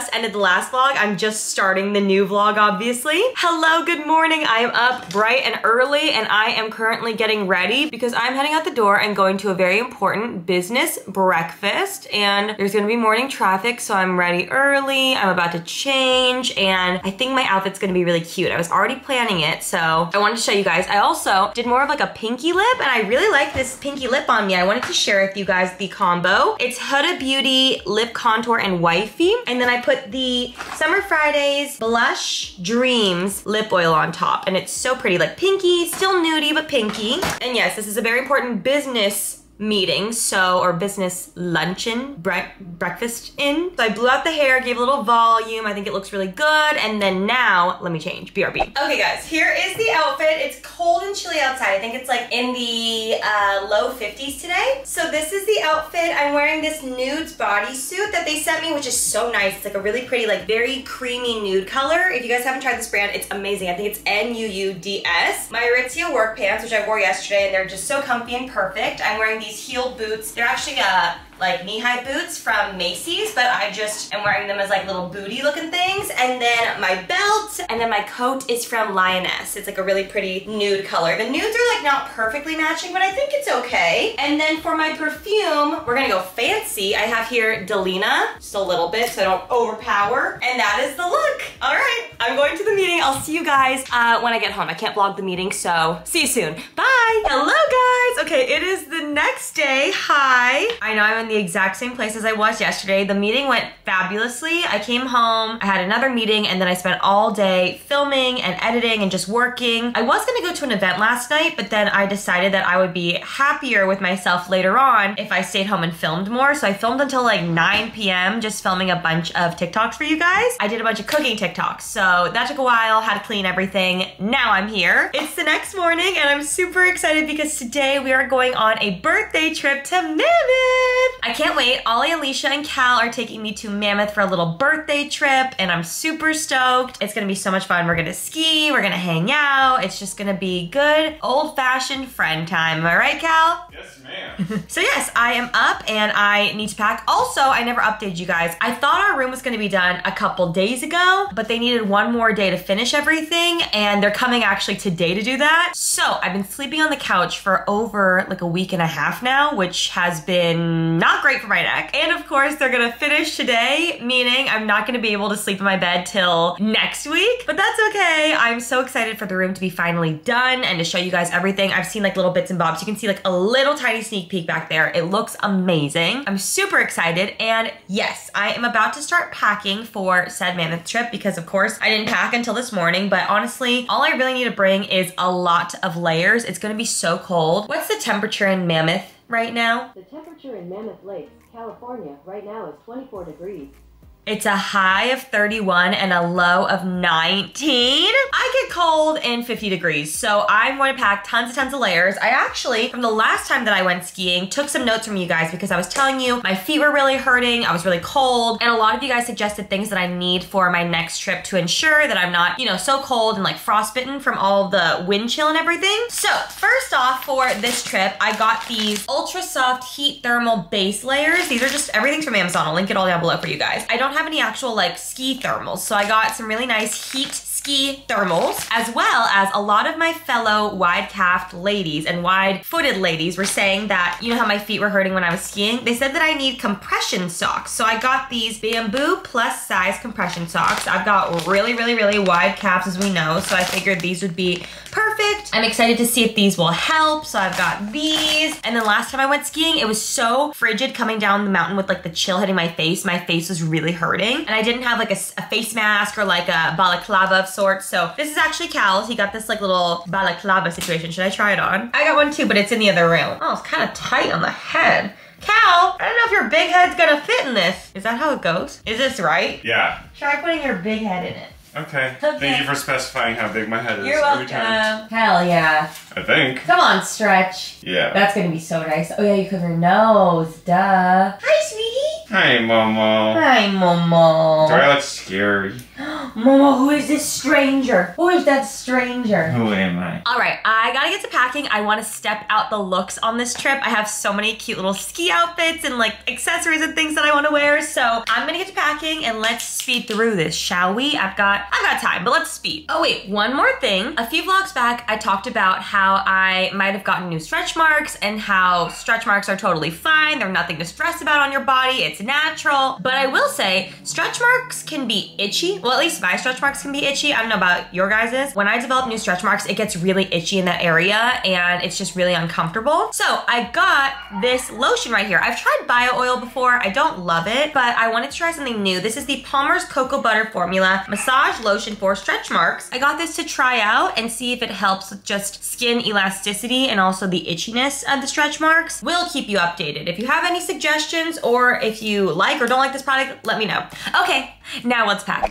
just ended the last vlog. I'm just starting the new vlog, obviously. Hello, good morning. I am up bright and early and I am currently getting ready because I'm heading out the door and going to a very important business breakfast and there's gonna be morning traffic, so I'm ready early. I'm about to change and I think my outfit's gonna be really cute. I was already planning it, so I wanted to show you guys. I also did more of like a pinky lip and I really like this pinky lip on me. I wanted to share with you guys the combo. It's Huda Beauty Lip Contour and Wifey. And then I put the Summer Fridays Blush Dreams lip oil on top. And it's so pretty, like pinky, still nudie, but pinky. And yes, this is a very important business meeting, so, or business luncheon, bre breakfast in. So I blew out the hair, gave a little volume. I think it looks really good. And then now, let me change, BRB. Okay guys, here is the outfit. It's cold and chilly outside. I think it's like in the uh, low 50s today. So this is the outfit. I'm wearing this Nuuds bodysuit that they sent me, which is so nice. It's like a really pretty, like very creamy nude color. If you guys haven't tried this brand, it's amazing. I think it's N-U-U-D-S. My Aritzia work pants, which I wore yesterday, and they're just so comfy and perfect. I'm wearing these these heeled boots. They're actually uh, like knee-high boots from Macy's, but I just am wearing them as like little booty looking things. And then my belt, and then my coat is from Lioness. It's like a really pretty nude color. The nudes are like not perfectly matching, but I think it's okay. And then for my perfume, we're gonna go fancy. I have here Delina, just a little bit so I don't overpower. And that is the look. All right, I'm going to the meeting. I'll see you guys uh, when I get home. I can't vlog the meeting, so see you soon. Bye. Hello guys. Okay, it is the next day. Hi. I know I'm in the exact same place as I was yesterday. The meeting went fabulously. I came home, I had another meeting, and then I spent all day filming and editing and just working. I was gonna go to an event last night, but then I decided that I would be happier with myself later on if I stayed home and filmed more. So I filmed until like 9 p.m. just filming a bunch of TikToks for you guys. I did a bunch of cooking TikToks. So that took a while, had to clean everything. Now I'm here. It's the next morning and I'm super excited because today we are going on a birthday trip to Mammoth. I can't wait. Ollie, Alicia, and Cal are taking me to Mammoth for a little birthday trip, and I'm super stoked. It's gonna be so much fun. We're gonna ski, we're gonna hang out. It's just gonna be good, old-fashioned friend time. Am I right, Cal? So yes, I am up and I need to pack. Also, I never updated you guys. I thought our room was gonna be done a couple days ago, but they needed one more day to finish everything, and they're coming actually today to do that. So I've been sleeping on the couch for over like a week and a half now, which has been not great for my neck. And of course, they're gonna finish today, meaning I'm not gonna be able to sleep in my bed till next week, but that's okay. I'm so excited for the room to be finally done and to show you guys everything. I've seen like little bits and bobs. You can see like a little tiny sneak peek back there. It looks amazing. I'm super excited. And yes, I am about to start packing for said mammoth trip because of course I didn't pack until this morning, but honestly, all I really need to bring is a lot of layers. It's gonna be so cold. What's the temperature in Mammoth? right now? The temperature in Mammoth Lakes, California, right now is 24 degrees. It's a high of 31 and a low of 19. I get cold in 50 degrees, so I'm going to pack tons and tons of layers. I actually, from the last time that I went skiing, took some notes from you guys because I was telling you my feet were really hurting, I was really cold, and a lot of you guys suggested things that I need for my next trip to ensure that I'm not, you know, so cold and like frostbitten from all the wind chill and everything. So first off for this trip, I got these ultra soft heat thermal base layers. These are just, everything's from Amazon. I'll link it all down below for you guys. I don't have any actual like ski thermals. So I got some really nice heat ski thermals, as well as a lot of my fellow wide-calfed ladies and wide-footed ladies were saying that, you know how my feet were hurting when I was skiing? They said that I need compression socks. So I got these bamboo plus size compression socks. I've got really, really, really wide calves as we know, so I figured these would be perfect. I'm excited to see if these will help. So I've got these. And then last time I went skiing, it was so frigid coming down the mountain with like the chill hitting my face. My face was really hurting. And I didn't have like a, a face mask or like a balaclava sorts. So this is actually Cal's. He got this like little balaclava situation. Should I try it on? I got one too, but it's in the other room. Oh, it's kind of tight on the head. Cal, I don't know if your big head's gonna fit in this. Is that how it goes? Is this right? Yeah. Try putting your big head in it. Okay. Okay. Thank you for specifying how big my head is You're welcome. Hell yeah. I think. Come on, stretch. Yeah. That's gonna be so nice. Oh yeah, you cover your nose. Duh. Hi, sweetie. Hi, Momo. Hi, Do Momo. I look scary? Momo, who is this stranger? Who is that stranger? Who am I? All right, I gotta get to packing. I want to step out the looks on this trip. I have so many cute little ski outfits and like accessories and things that I want to wear. So I'm gonna get to packing and let's speed through this, shall we? I've got I've got time, but let's speed. Oh wait, one more thing. A few vlogs back, I talked about how I might have gotten new stretch marks and how stretch marks are totally fine. They're nothing to stress about on your body. It's natural. But I will say, stretch marks can be itchy. Well, at least my stretch marks can be itchy. I don't know about your guys's. When I develop new stretch marks, it gets really itchy in that area and it's just really uncomfortable. So I got this lotion right here. I've tried bio oil before. I don't love it, but I wanted to try something new. This is the Palmer's Cocoa Butter Formula Massage Lotion for Stretch Marks. I got this to try out and see if it helps with just skin elasticity and also the itchiness of the stretch marks. We'll keep you updated. If you have any suggestions or if you like or don't like this product, let me know. Okay, now let's pack.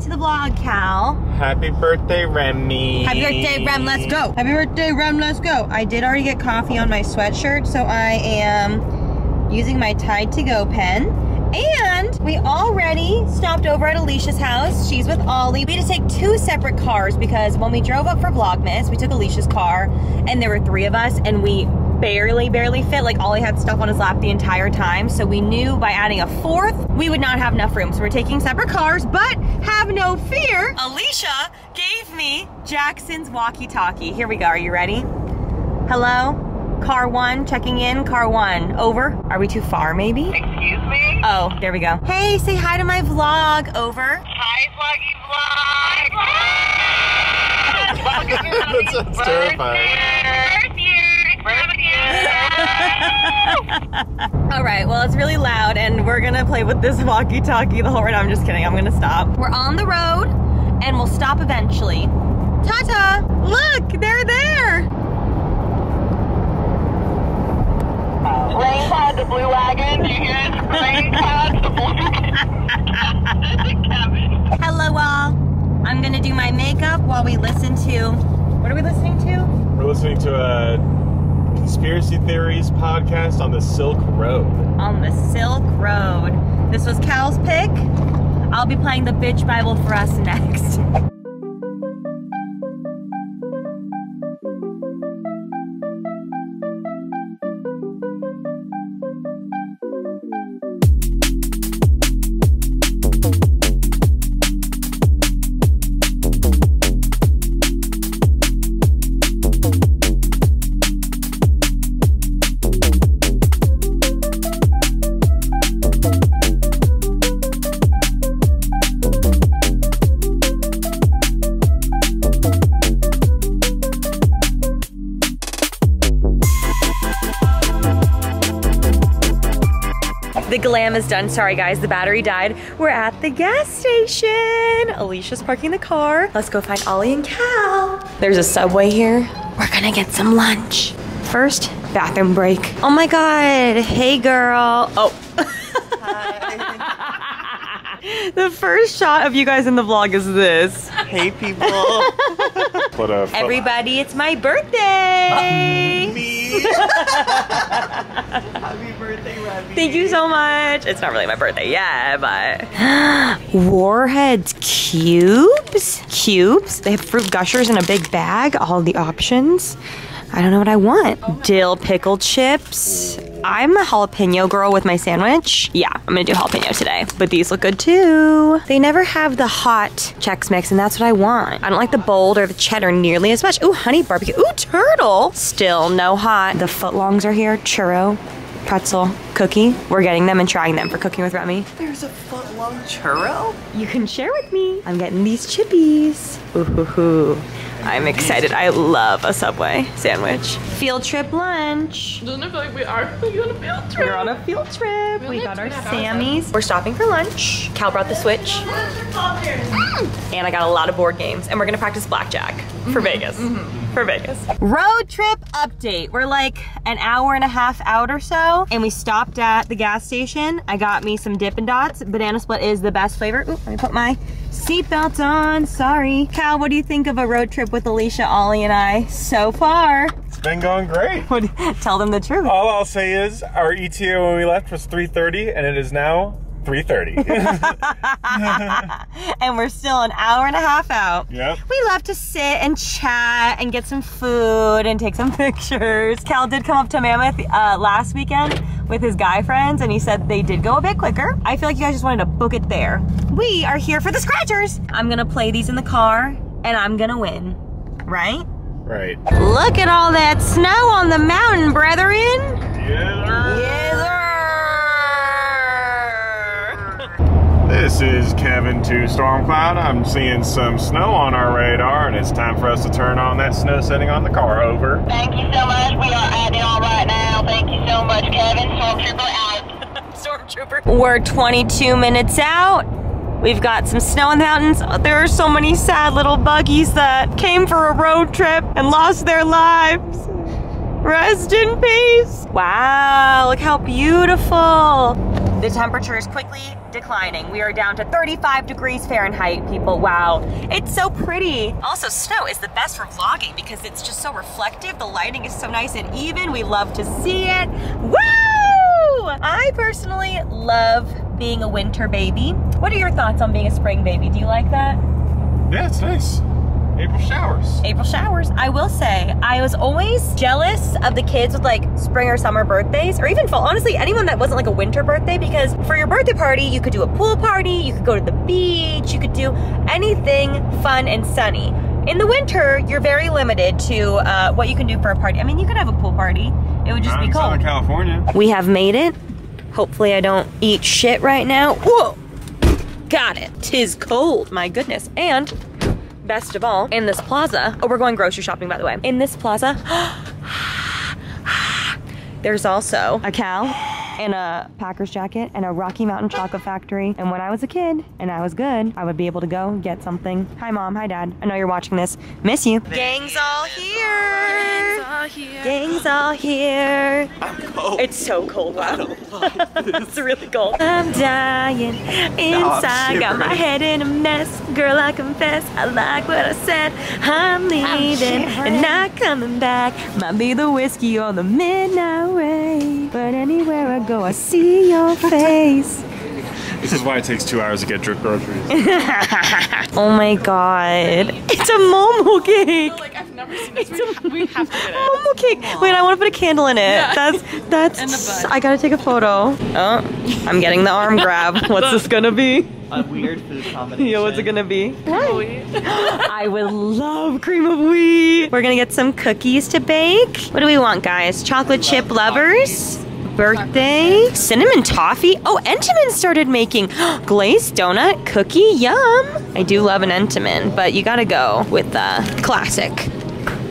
To the vlog, Cal? Happy birthday, Remi. Happy birthday, Rem, let's go. Happy birthday, Rem, let's go. I did already get coffee on my sweatshirt, so I am using my Tide to Go pen. And we already stopped over at Alicia's house. She's with Ollie. We had to take two separate cars because when we drove up for Vlogmas, we took Alicia's car and there were three of us and we barely, barely fit. Like Ollie had stuff on his lap the entire time. So we knew by adding a fourth, we would not have enough room. So we're taking separate cars, but have no fear. Alicia gave me Jackson's walkie-talkie. Here we go. Are you ready? Hello? Car one, checking in. Car one, over. Are we too far, maybe? Excuse me? Oh, there we go. Hey, say hi to my vlog. Over. Hi, Vloggy Vlog! That sounds terrifying. All right, well, it's really loud and we're gonna play with this walkie-talkie the whole ride. I'm just kidding, I'm gonna stop. We're on the road and we'll stop eventually. Tata, look, they're there. Rain Cloud, the blue wagon. Do you hear it? Rain Cloud, the blue wagon. Hello, all. I'm gonna do my makeup while we listen to, what are we listening to? We're listening to a conspiracy theories podcast on the Silk Road. On the Silk Road. This was Cal's pick. I'll be playing the bitch Bible for us next. is done. Sorry guys, the battery died. We're at the gas station. Alicia's parking the car. Let's go find Ollie and Cal. There's a Subway here. We're gonna get some lunch. First, bathroom break. Oh my God, hey girl. Oh. the first shot of you guys in the vlog is this. Hey, people. what a Everybody, it's my birthday. Me. Happy birthday, Remi. Thank you so much. It's not really my birthday yet, but Warheads cubes, cubes. They have fruit gushers in a big bag. All the options. I don't know what I want. Dill pickle chips. I'm a jalapeno girl with my sandwich. Yeah, I'm gonna do jalapeno today. But these look good too. They never have the hot Chex Mix, and that's what I want. I don't like the bold or the cheddar nearly as much. Ooh, honey barbecue. Ooh, turtle. Still no hot. The footlongs are here. Churro pretzel cookie. We're getting them and trying them for cooking with Remi. There's a foot long churro. You can share with me. I'm getting these chippies. Ooh, hoo, hoo. I'm excited. I love a Subway sandwich. Field trip lunch. Doesn't it feel like we are going on a field trip? We're on a field trip. We only got our two and a half Sammys. We're stopping for lunch. Cal brought the Switch. And I got a lot of board games. And we're gonna practice blackjack for mm-hmm. Vegas. Mm-hmm. For Vegas. Road trip update. We're like an hour and a half out or so. And we stopped at the gas station. I got me some Dippin' Dots. Banana split is the best flavor. Ooh, let me put my seatbelt on. Sorry. Cal, what do you think of a road trip with Alicia, Ollie, and I so far? It's been going great. What, tell them the truth. All I'll say is our ETA when we left was 3:30, and it is now 3:30. and we're still an hour and a half out. Yep. We love to sit and chat and get some food and take some pictures. Cal did come up to Mammoth uh, last weekend with his guy friends and he said they did go a bit quicker. I feel like you guys just wanted to book it there. We are here for the scratchers. I'm gonna play these in the car and I'm gonna win, right? right. Look at all that snow on the mountain, brethren. Yeah. This is Kevin to Stormcloud. I'm seeing some snow on our radar, and it's time for us to turn on that snow setting on the car. Over. Thank you so much. We are adding on right now. Thank you so much, Kevin. Stormtrooper out. Stormtrooper. We're 22 minutes out. We've got some snow in the mountains. There are so many sad little buggies that came for a road trip and lost their lives. Rest in peace. Wow, look how beautiful. The temperature is quickly declining. We are down to 35 degrees Fahrenheit, people. Wow, it's so pretty. Also, snow is the best for vlogging because it's just so reflective. The lighting is so nice and even. We love to see it. Woo! I personally love being a winter baby. What are your thoughts on being a spring baby? Do you like that? Yeah, it's nice. April showers. April showers. I will say, I was always jealous of the kids with like spring or summer birthdays, or even fall. Honestly, anyone that wasn't like a winter birthday, because for your birthday party, you could do a pool party, you could go to the beach, you could do anything fun and sunny. In the winter, you're very limited to uh, what you can do for a party. I mean, you could have a pool party. It would just Not be cold. Southern California. We have made it. Hopefully I don't eat shit right now. Whoa! Got it. Tis cold, my goodness. And best of all, in this plaza, oh, we're going grocery shopping by the way. In this plaza, there's also a cow and a Packers jacket and a Rocky Mountain Chocolate Factory. And when I was a kid and I was good, I would be able to go get something. Hi mom, hi dad. I know you're watching this. Miss you. Gang's all here. Gang's all here. I'm cold. It's so cold. Wow. it's really cold. I'm dying inside. Got my head in a mess. Girl, I confess, I like what I said. I'm leaving and not coming back. Might be the whiskey or the midnight ray. But anywhere I go, I see your face. This is why it takes two hours to get drip groceries. Oh my god. It's a momo cake. Like I've never seen this. We, we have to get it. Momo cake. Wait, I want to put a candle in it. Yeah. That's that's. The. I gotta take a photo. Oh, I'm getting the arm grab. What's this gonna be? a weird food combination. Yeah, what's it gonna be? Chloe. I would love cream of wheat. We're gonna get some cookies to bake. What do we want, guys? Chocolate chip lovers? Birthday? Cinnamon toffee? Oh, Entenmann started making glazed donut cookie. Yum. I do love an Entenmann, but you gotta go with the classic.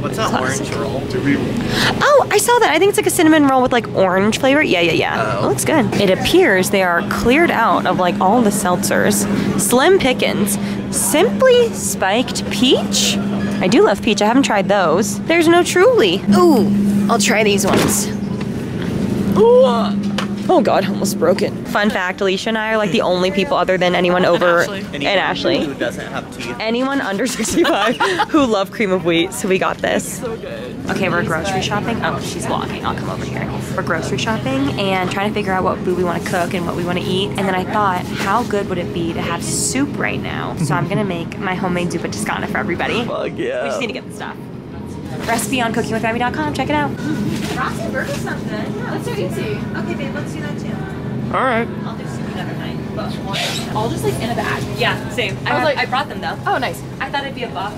What's an orange roll? Do we? Oh, I saw that. I think it's like a cinnamon roll with like orange flavor. Yeah, yeah, yeah. Oh. It looks good. It appears they are cleared out of like all the seltzers. Slim Pickens. Simply spiked peach. I do love peach. I haven't tried those. There's no truly. Ooh, I'll try these ones. Ooh. Oh god, almost broken. Fun fact, Alicia and I are like the only people other than anyone over Ashley. and Ashley. Who doesn't have teeth. Anyone under 65 who love cream of wheat, so we got this. So good. Okay, we're grocery shopping. Oh, she's vlogging. I'll come over here. We're grocery shopping and trying to figure out what food we want to cook and what we want to eat. And then I thought, how good would it be to have soup right now? So I'm gonna make my homemade zuppa toscana for everybody. Fuck yeah. We just need to get the stuff. Recipe on cookingwithremi.com. Check it out. Frosty burger something. Yeah, That's so easy. Okay, babe, let's do that too. All right. I'll do soup another night. All just like in a bag. Yeah, same. I, I was had- like- I brought them though. Oh, nice. I thought it'd be a box.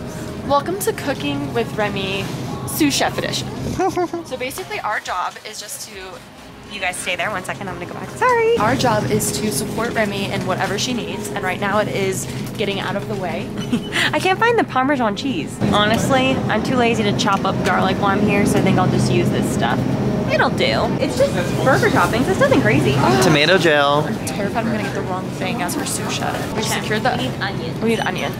Welcome to Cooking with Remi sous chef edition. so basically, our job is just to You guys stay there one second. I'm gonna go back. Sorry. Our job is to support Remi in whatever she needs, and right now it is getting out of the way. I can't find the Parmesan cheese. Honestly, I'm too lazy to chop up garlic while I'm here, so I think I'll just use this stuff. It'll do. It's just burger toppings. It's nothing crazy. Tomato gel. Terrified I'm gonna get the wrong thing as her sous chef. We secured the. We need onion. We need onion.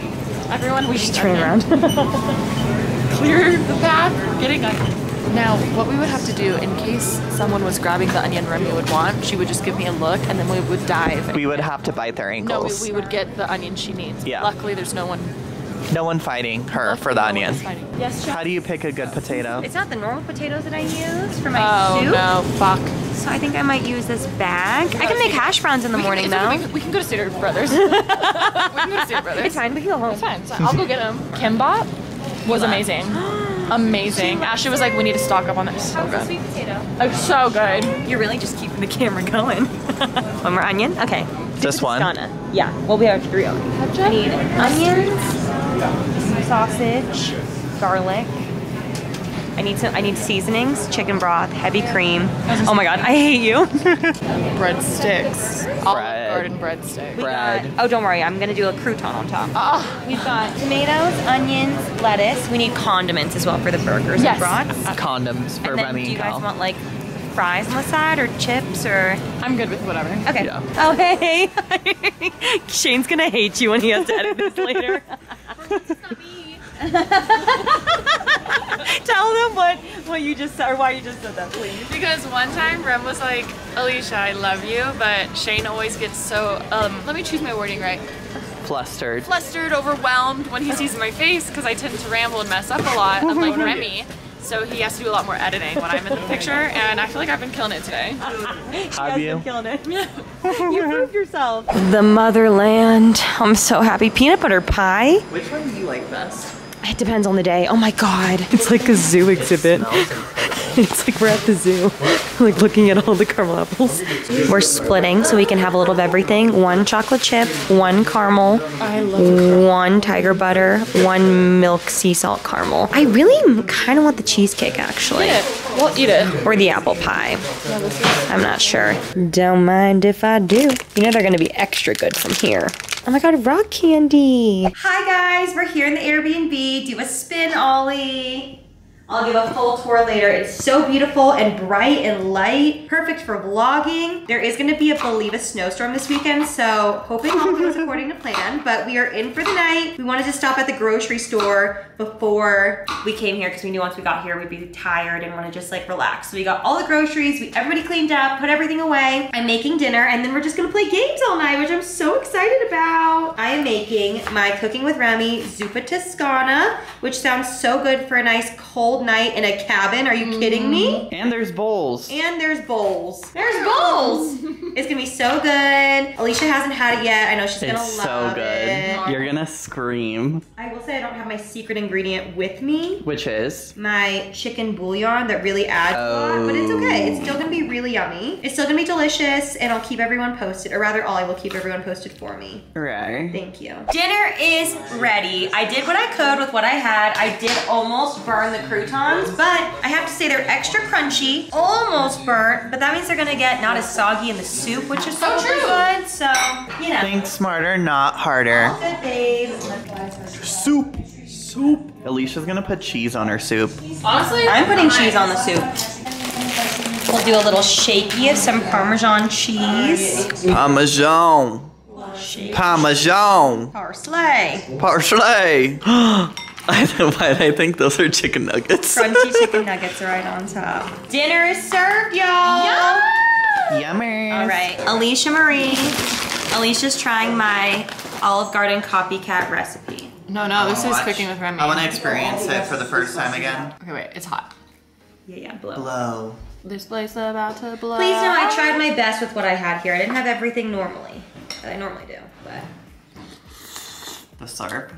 Everyone, we Just need turn onion. around. Clear the path. We're getting onion. Now, what we would have to do in case someone was grabbing the onion Remi would want, she would just give me a look, and then we would dive. We would have to bite their ankles. no, we, ankles. we would get the onion she needs. Yeah. Luckily, there's no one. No one fighting her for the no onion. Yes, chef. How do you pick a good potato? It's not the normal potatoes that I use for my Oh soup. no! Fuck. So I think I might use this bag. I can make hash browns in the morning It's okay, though. We can, we can go to Stater Brothers. we can go to Stater Brothers. It's fine, we can go home. It's fine. It's fine. I'll go get them. Kimbap was amazing. amazing. Ashley was like, we need to stock up on that. So good. Sweet potato. It's so good. You're really just keeping the camera going. one more onion? Okay. Just one? Toscana. Yeah. Well, we have three onions. I need onions, sausage, garlic. I need some. I need seasonings, chicken broth, heavy cream. Oh my god, I hate you. Breadsticks. Olive Bread. Garden breadsticks. Bread. oh, don't worry. I'm gonna do a crouton on top. Oh, We've got tomatoes, onions, lettuce. We need condiments as well for the burgers Yes. and brats. Condoms for and then, Remi do you guys want like fries on the side or chips or? I'm good with whatever. Okay. Yeah. Oh hey. Shane's gonna hate you when he has to edit this later. Tell them what what you just said or why you just said that, please. Because one time Rem was like, Alicia, I love you, but Shane always gets so, um, let me choose my wording right, Flustered. flustered, overwhelmed when he sees my face because I tend to ramble and mess up a lot, unlike Remi. So he has to do a lot more editing when I'm in the picture, and I feel like I've been killing it today. Have you? Killing it. you proved yourself. The motherland. I'm so happy. Peanut butter pie. Which one do you like best? It depends on the day. Oh my god. It's like a zoo exhibit. It's like we're at the zoo, like looking at all the caramel apples. We're splitting so we can have a little of everything. One chocolate chip, one caramel, one tiger butter, one milk sea salt caramel. I really kind of want the cheesecake actually. We'll eat it. Or the apple pie. I'm not sure. Don't mind if I do. You know they're gonna be extra good from here. Oh my god, rock candy. Hi guys, we're here in the Airbnb. Do a spin, Ollie. I'll give a full tour later. It's so beautiful and bright and light. Perfect for vlogging. There is gonna be, a believe, a snowstorm this weekend, so hoping all goes according to plan. But we are in for the night. We wanted to stop at the grocery store before we came here because we knew once we got here we'd be tired and want to just like relax. So we got all the groceries, we everybody cleaned up, put everything away. I'm making dinner and then we're just gonna play games all night, which I'm so excited about. I am making my Cooking with Remi Zuppa Toscana, which sounds so good for a nice cold night in a cabin. Are you kidding me? Mm-hmm. And there's bowls. And there's bowls. There's bowls. it's gonna be so good. Alicia hasn't had it yet. I know she's gonna It's love so good. it. You're gonna scream. I will say I don't have my secret ingredient with me. Which is? My chicken bouillon that really adds a lot, but it's okay. It's still gonna be really yummy. It's still gonna be delicious, and I'll keep everyone posted, or rather, Ollie will keep everyone posted for me. Right. Thank you. Dinner is ready. I did what I could with what I had. I did almost burn the croutons, but I have to say they're extra crunchy. Almost burnt, but that means they're gonna get not as soggy in the soup, which is so true. good. So, you know. Think smarter, not harder. Good, babe. Soup. Soup. Alicia's gonna put cheese on her soup. Honestly, I'm putting cheese on the soup. We'll do a little shaky of some Parmesan cheese. Parmesan. Parmesan. Parsley. Parsley. I don't why did I think those are chicken nuggets? Crunchy chicken nuggets right on top. Dinner is served, y'all. Yummy. All right, Alicia Marie. Alicia's trying my Olive Garden copycat recipe. no, no, this is cooking with Remi. I want to experience it for the first time again. Okay, wait, it's hot. Yeah, yeah, blow. Blow. This place about to blow. Please know I tried my best with what I had here. I didn't have everything normally that I normally do, but. The syrup.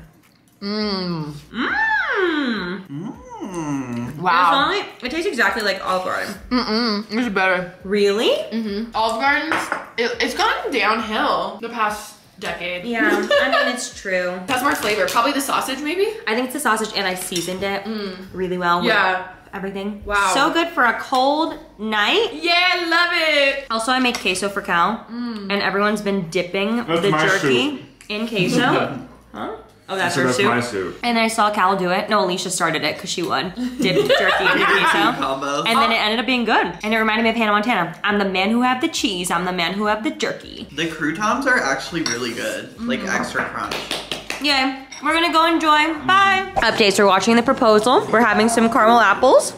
Mmm. Mmm. Mmm. Wow. It tastes exactly like Olive Garden. Mm-mm, it's better. Really? Mmm. Olive Gardens, it, it's gone downhill the past decade. Yeah, I mean, it's true. It has more flavor. Probably the sausage, maybe? I think it's the sausage, and I seasoned it mm. really well. with Yeah. everything. Wow. So good for a cold night. Yeah, I love it. Also, I make queso for Cal, mm. and everyone's been dipping That's the my jerky in queso. huh? Oh, that's So her that's soup. my soup. And I saw Cal do it. No, Alicia started it because she would dip jerky in queso. Combo. And then it ended up being good. And it reminded me of Hannah Montana. I'm the man who have the cheese. I'm the man who have the jerky. The croutons are actually really good. Like Mm. extra crunch. Yay. We're gonna go enjoy. Bye. Updates. We're watching the proposal. We're having some caramel apples.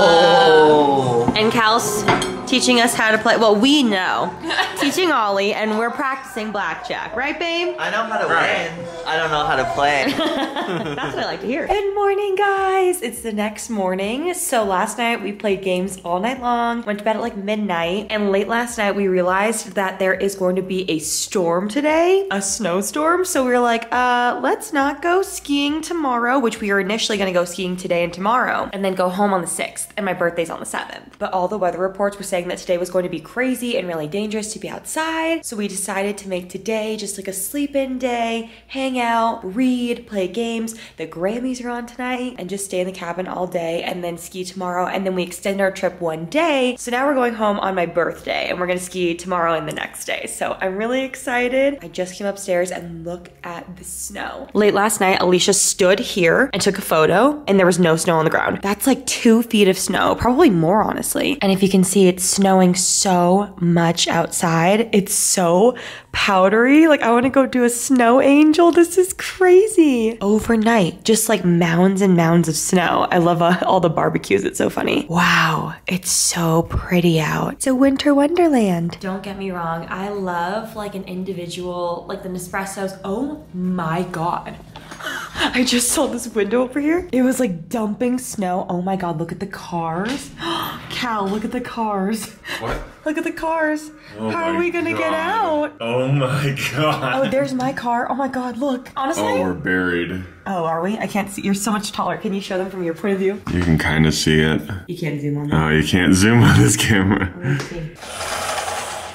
Oh. And Cal's teaching us how to play. Well, we know. teaching Ollie, and we're practicing blackjack. Right, babe? I know how to Right. win. I don't know how to play. That's what I like to hear. Good morning, guys. It's the next morning. So last night we played games all night long, went to bed at like midnight, and late last night we realized that there is going to be a storm today, a snowstorm. So we were like, uh, let's not go skiing tomorrow, which we were initially gonna go skiing today and tomorrow, and then go home on the 6th, and my birthday's on the 7th. But all the weather reports were saying that today was going to be crazy and really dangerous to be outside. So we decided to make today just like a sleep in day, hang out, read, play games. The Grammys are on tonight, and just stay in the cabin all day and then ski tomorrow. And then we extend our trip one day. So now we're going home on my birthday and we're gonna ski tomorrow and the next day. So I'm really excited. I just came upstairs and look at the snow. Late last night, Alicia stood here and took a photo, and there was no snow on the ground. That's like two feet of snow, probably more, honestly. And if you can see, it's snowing so much outside. It's so powdery. Like, I wanna go do a snow angel. This is crazy. Overnight, just like mounds and mounds of snow. I love uh, all the barbecues. It's so funny. Wow, it's so pretty out. It's a winter wonderland. Don't get me wrong. I love like an individual, like the Nespressos. Oh my God. I just saw this window over here. It was like dumping snow. Oh my god, look at the cars. Cal, look at the cars. What? Look at the cars. Oh How are we gonna get out? Oh my god. Oh, there's my car. Oh my god, look. Honestly. Oh, we're buried. Oh, are we? I can't see. You're so much taller. Can you show them from your point of view? You can kind of see it. You can't zoom on oh, that. Oh, you can't zoom on this camera.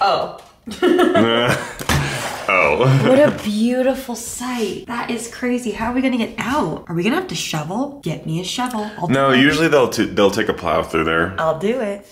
Oh. What a beautiful sight. That is crazy. How are we gonna get out? Are we gonna have to shovel? Get me a shovel. I'll No, usually they'll they'll take a plow through there. I'll do it.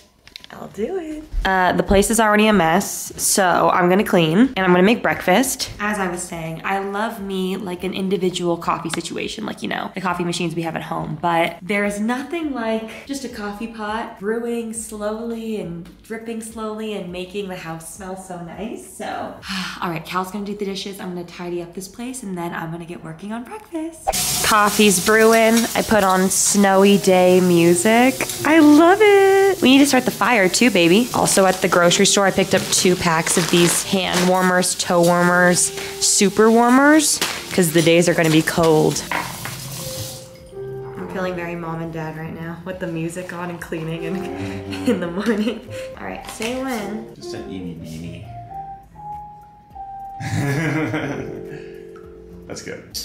I'll do it. Uh, the place is already a mess, so I'm gonna clean and I'm gonna make breakfast. As I was saying, I love me like an individual coffee situation, like you know, the coffee machines we have at home. But there is nothing like just a coffee pot brewing slowly and dripping slowly and making the house smell so nice. So, all right, Cal's gonna do the dishes. I'm gonna tidy up this place and then I'm gonna get working on breakfast. Coffee's brewing. I put on snowy day music. I love it. We need to start the fire too, baby. Also at the grocery store, I picked up two packs of these hand warmers, toe warmers, super warmers, because the days are gonna be cold. I'm feeling very mom and dad right now with the music on and cleaning and in the morning. All right, say when. Just an eeny beeny. That's good.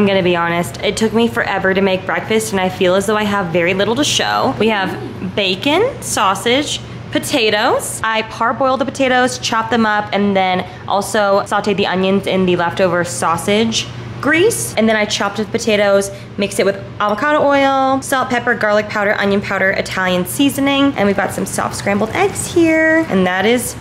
I'm gonna be honest, it took me forever to make breakfast and I feel as though I have very little to show. We have bacon, sausage, potatoes. I parboiled the potatoes, chopped them up, and then also sauteed the onions in the leftover sausage grease. And then I chopped the potatoes, mixed it with avocado oil, salt, pepper, garlic powder, onion powder, Italian seasoning. And we've got some soft scrambled eggs here. And that is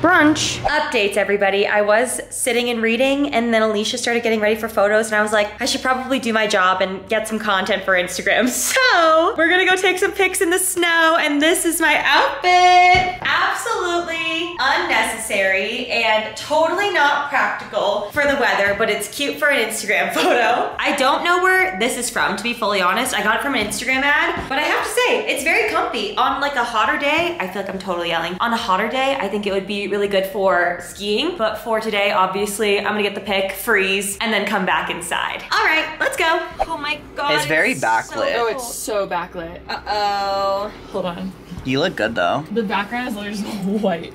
brunch. Updates, everybody. I was sitting and reading, and then Alicia started getting ready for photos, and I was like, I should probably do my job and get some content for Instagram. So we're gonna go take some pics in the snow, and this is my outfit. Absolutely unnecessary and totally not practical for the weather, but it's cute for an Instagram photo. I don't know where this is from, to be fully honest. I got it from an Instagram ad, but I have to say, it's very comfy. On like a hotter day, I feel like I'm totally yelling. On a hotter day, I think it would be really good for skiing, but for today, obviously, I'm gonna get the pic, freeze, and then come back inside. All right, let's go. Oh my God. It's very so backlit. Oh, it's so backlit. Uh-oh. Hold on. You look good though. The background is literally just white.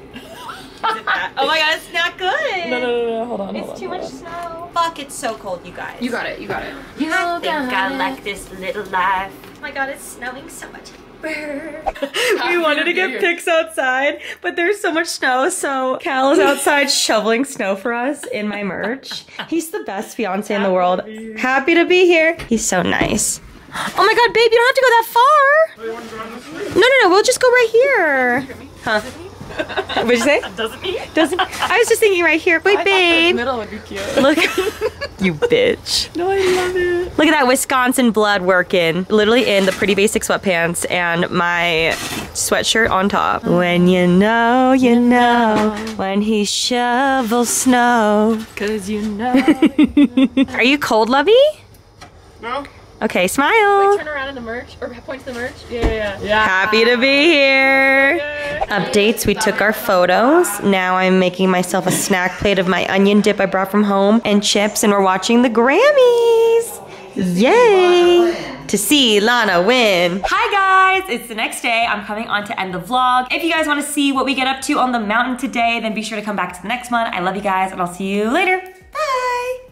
oh my god, it's not good. No, no, no, no, hold on. It's too much snow. Fuck, it's so cold, you guys. You got it, you got it. I think I like this little life. Oh my god, it's snowing so much. we wanted to get pics outside, but there's so much snow, so Cal is outside shoveling snow for us in my merch. He's the best fiance in the world. Happy to be here. He's so nice. Oh my god, babe, you don't have to go that far. No, no, no, we'll just go right here. Huh? What'd you say? Doesn't he? Doesn't. I was just thinking right here. Wait, babe. Middle would be cute. Look, you bitch. No, I love it. Look at that Wisconsin blood working. Literally in the pretty basic sweatpants and my sweatshirt on top. When you know, you know, when he shovels snow. Cause you know. Are you cold, Lovey? No? Okay, smile. Turn around in the merch, or point to the merch. Yeah, yeah, yeah. Happy to be here. Updates, we took our photos. Now I'm making myself a snack plate of my onion dip I brought from home and chips, and we're watching the Grammys. Yay! To see Lana win. Hi guys, it's the next day. I'm coming on to end the vlog. If you guys want to see what we get up to on the mountain today, then be sure to come back to the next one. I love you guys, and I'll see you later. Bye!